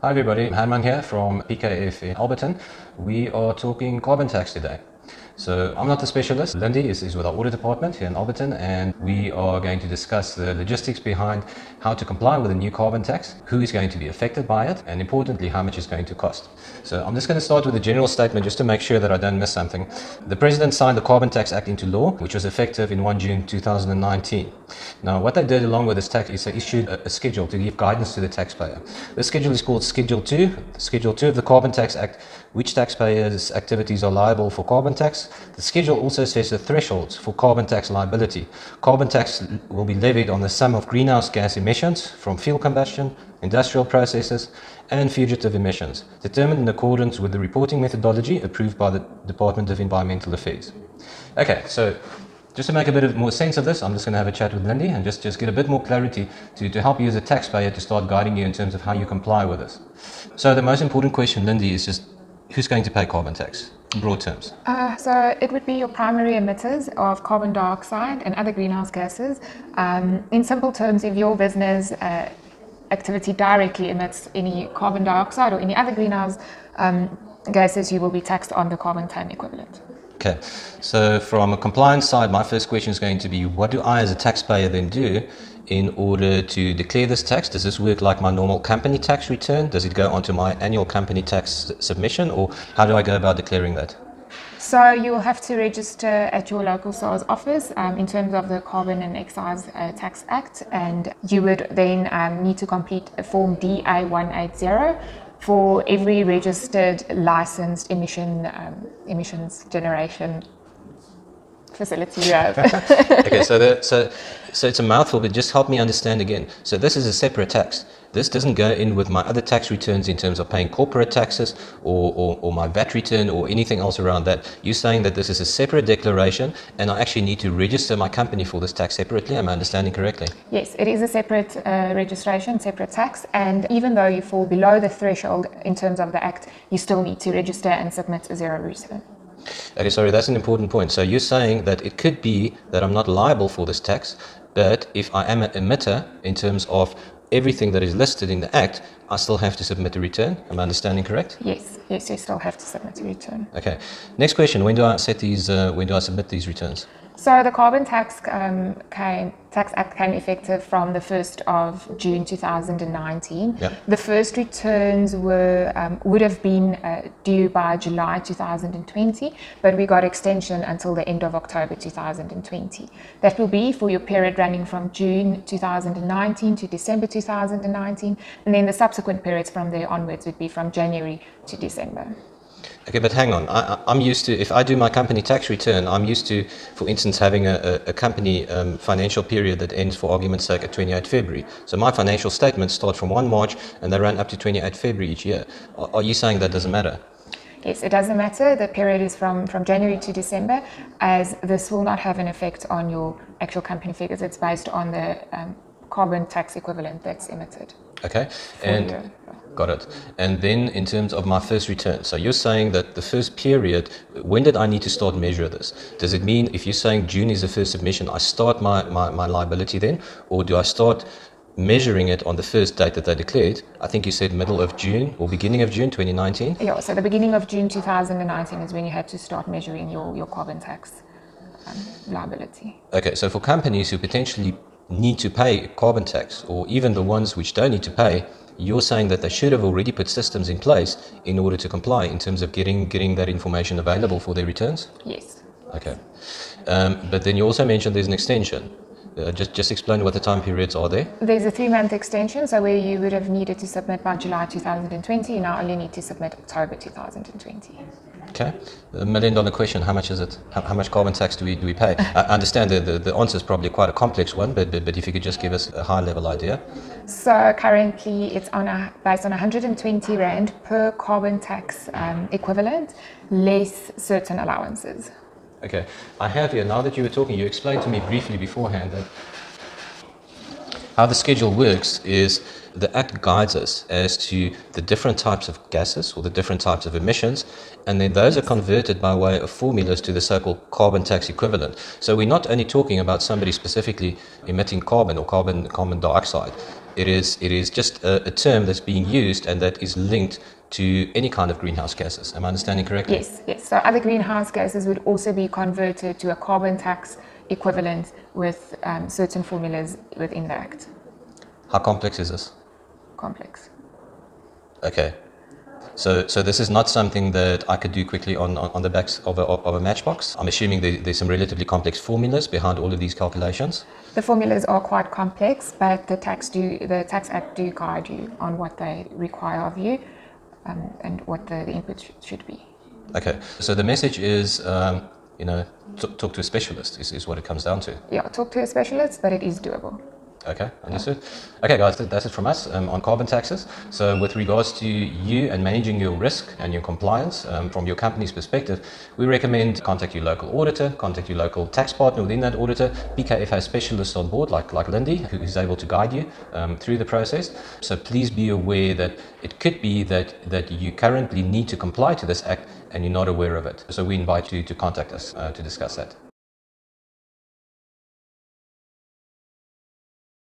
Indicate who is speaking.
Speaker 1: Hi everybody, Herman here from PKF in Alberton. We are talking carbon tax today. So I'm not a specialist. Lindie is, is with our audit department here in Alberton and we are going to discuss the logistics behind how to comply with the new carbon tax, who is going to be affected by it, and importantly, how much it's going to cost. So I'm just going to start with a general statement just to make sure that I don't miss something. The President signed the Carbon Tax Act into law, which was effective in 1 June 2019. Now, what they did along with this tax is they issued a, a schedule to give guidance to the taxpayer. The schedule is called Schedule 2. Schedule 2 of the Carbon Tax Act, which taxpayers' activities are liable for carbon tax. The schedule also sets the thresholds for carbon tax liability. Carbon tax will be levied on the sum of greenhouse gas emissions from fuel combustion, industrial processes, and fugitive emissions, determined in accordance with the reporting methodology approved by the Department of Environmental Affairs. Okay, so just to make a bit of more sense of this, I'm just going to have a chat with Lindie and just, just get a bit more clarity to, to help you as a taxpayer to start guiding you in terms of how you comply with this. So the most important question, Lindie, is just who's going to pay carbon tax? In broad terms.
Speaker 2: Uh, so it would be your primary emitters of carbon dioxide and other greenhouse gases. Um, in simple terms, if your business uh, activity directly emits any carbon dioxide or any other greenhouse um, gases, you will be taxed on the carbon ton equivalent.
Speaker 1: Okay, so from a compliance side, my first question is going to be what do I as a taxpayer then do in order to declare this tax? Does this work like my normal company tax return? Does it go onto my annual company tax submission, or how do I go about declaring that?
Speaker 2: So you'll have to register at your local SARS office um, in terms of the Carbon and Excise uh, Tax Act, and you would then um, need to complete Form DA 180 for every registered licensed emission um, emissions generation facility you have.
Speaker 1: okay, so, the, so so it's a mouthful, but just help me understand again. So this is a separate tax. This doesn't go in with my other tax returns in terms of paying corporate taxes or, or, or, my VAT return or anything else around that. You're saying that this is a separate declaration and I actually need to register my company for this tax separately. Am I understanding correctly?
Speaker 2: Yes, it is a separate uh, registration, separate tax. And even though you fall below the threshold in terms of the Act, you still need to register and submit a zero return.
Speaker 1: Okay, sorry, that's an important point. So you're saying that it could be that I'm not liable for this tax, but if I am an emitter in terms of everything that is listed in the Act, I still have to submit a return. Am I understanding correct?
Speaker 2: Yes, yes, you still have to submit a return.
Speaker 1: Okay. Next question: When do I set these? Uh, when do I submit these returns?
Speaker 2: So the carbon tax um, came, tax act came effective from the 1st of June 2019.
Speaker 1: Yep.
Speaker 2: The first returns were um, would have been uh, due by July 2020, but we got extension until the end of October 2020. That will be for your period running from June 2019 to December 2019, and then the subsequent periods from there onwards would be from January to December.
Speaker 1: Okay, but hang on. I, am used to, if I do my company tax return, I'm used to, for instance, having a, a, company um, financial period that ends, for argument's sake, at 28 February. So my financial statements start from 1 March and they run up to 28 February each year. Are, are you saying that doesn't matter?
Speaker 2: Yes, it doesn't matter. The period is from, from January to December, as this will not have an effect on your actual company figures. It's based on the um, carbon tax equivalent that's emitted.
Speaker 1: Okay, and got it. And then in terms of my first return, so you're saying that the first period, when did I need to start measure this? Does it mean if you're saying June is the first submission, I start my, my, my liability then, or do I start measuring it on the first date that they declared. I think you said middle of June or beginning of June 2019.
Speaker 2: Yeah, so the beginning of June 2019 is when you had to start measuring your, your carbon tax um, liability.
Speaker 1: Okay, so for companies who potentially need to pay carbon tax, or even the ones which don't need to pay, you're saying that they should have already put systems in place in order to comply in terms of getting getting that information available for their returns.
Speaker 2: Yes.
Speaker 1: Okay, um, but then you also mentioned there's an extension. Uh, just just explain what the time periods are there.
Speaker 2: There's a three-month extension, so where you would have needed to submit by July 2020, you now only need to submit October 2020.
Speaker 1: Okay. A million dollar question how much is it? How, how much carbon tax do we, do we pay? I understand that the, the answer is probably quite a complex one, but, but, but if you could just give us a high level idea.
Speaker 2: So currently it's on a, based on 120 Rand per carbon tax um, equivalent, less certain allowances.
Speaker 1: Okay. I have here, now that you were talking, you explained to me briefly beforehand that how the schedule works is the Act guides us as to the different types of gases or the different types of emissions, and then those are converted by way of formulas to the so-called carbon tax equivalent. So we're not only talking about somebody specifically emitting carbon or carbon carbon dioxide. It is, it is just a, a term that's being used and that is linked to any kind of greenhouse gases. Am I understanding correctly?
Speaker 2: Yes, yes. So other greenhouse gases would also be converted to a carbon tax equivalent with um, certain formulas within the Act.
Speaker 1: How complex is this?
Speaker 2: Complex.
Speaker 1: Okay. So, so this is not something that I could do quickly on, on, on the backs of a, of a matchbox. I'm assuming there, there's some relatively complex formulas behind all of these calculations.
Speaker 2: The formulas are quite complex, but the tax do the tax act do guide you on what they require of you, um, and what the, the input sh- should be.
Speaker 1: Okay. So the message is, um, you know, t- talk to a specialist is, is what it comes down to.
Speaker 2: Yeah, talk to a specialist, but it is doable.
Speaker 1: Okay, understood. Okay, guys, that's it from us um, on carbon taxes. So, with regards to you and managing your risk and your compliance um, from your company's perspective, we recommend contact your local auditor, contact your local tax partner within that auditor. PKF has specialists on board, like like Lindie, who is able to guide you um, through the process. So, please be aware that it could be that that you currently need to comply to this act and you're not aware of it. So, we invite you to contact us uh, to discuss that.